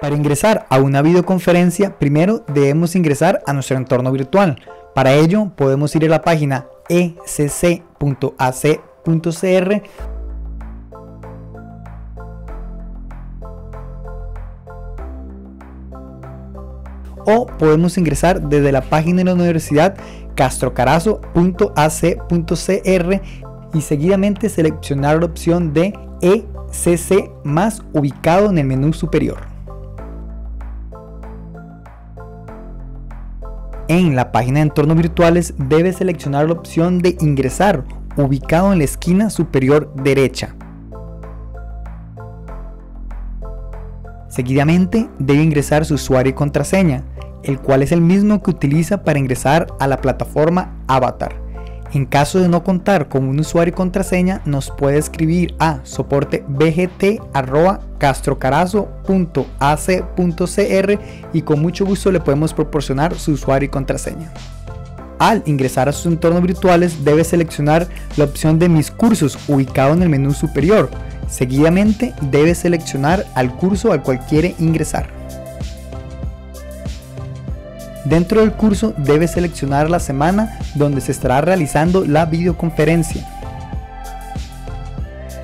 Para ingresar a una videoconferencia, primero debemos ingresar a nuestro entorno virtual. Para ello, podemos ir a la página ecc.ac.cr o podemos ingresar desde la página de la universidad castrocarazo.ac.cr y seguidamente seleccionar la opción de ECC más ubicado en el menú superior. En la página de entornos virtuales debe seleccionar la opción de ingresar ubicado en la esquina superior derecha. Seguidamente debe ingresar su usuario y contraseña, el cual es el mismo que utiliza para ingresar a la plataforma Avatar. En caso de no contar con un usuario y contraseña, nos puede escribir a soporte bgt.castrocarazo.ac.cr y con mucho gusto le podemos proporcionar su usuario y contraseña. Al ingresar a sus entornos virtuales debe seleccionar la opción de mis cursos ubicado en el menú superior. Seguidamente debe seleccionar al curso al cual quiere ingresar. Dentro del curso debe seleccionar la semana donde se estará realizando la videoconferencia.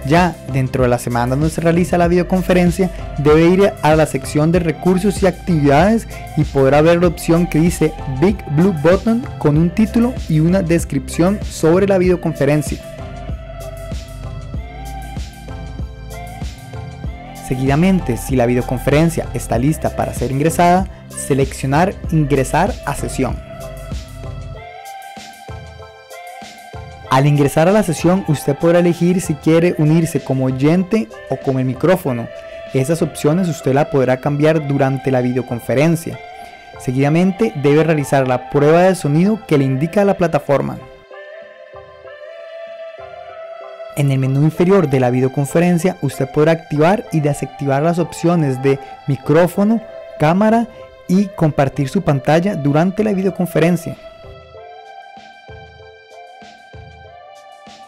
Ya dentro de la semana donde se realiza la videoconferencia, debe ir a la sección de recursos y actividades y podrá ver la opción que dice Big Blue Button con un título y una descripción sobre la videoconferencia. Seguidamente, si la videoconferencia está lista para ser ingresada, seleccionar ingresar a sesión. Al ingresar a la sesión usted podrá elegir si quiere unirse como oyente o con el micrófono. Esas opciones usted la podrá cambiar durante la videoconferencia. Seguidamente debe realizar la prueba de sonido que le indica la plataforma. En el menú inferior de la videoconferencia usted podrá activar y desactivar las opciones de micrófono, cámara y compartir su pantalla durante la videoconferencia.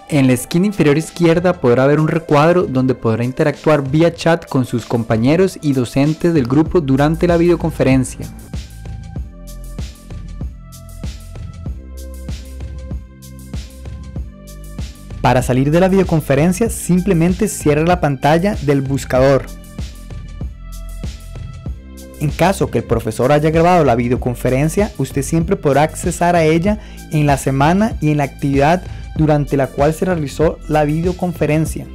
En la esquina inferior izquierda podrá ver un recuadro donde podrá interactuar vía chat con sus compañeros y docentes del grupo durante la videoconferencia. Para salir de la videoconferencia simplemente cierre la pantalla del buscador en caso que el profesor haya grabado la videoconferencia, usted siempre podrá accesar a ella en la semana y en la actividad durante la cual se realizó la videoconferencia.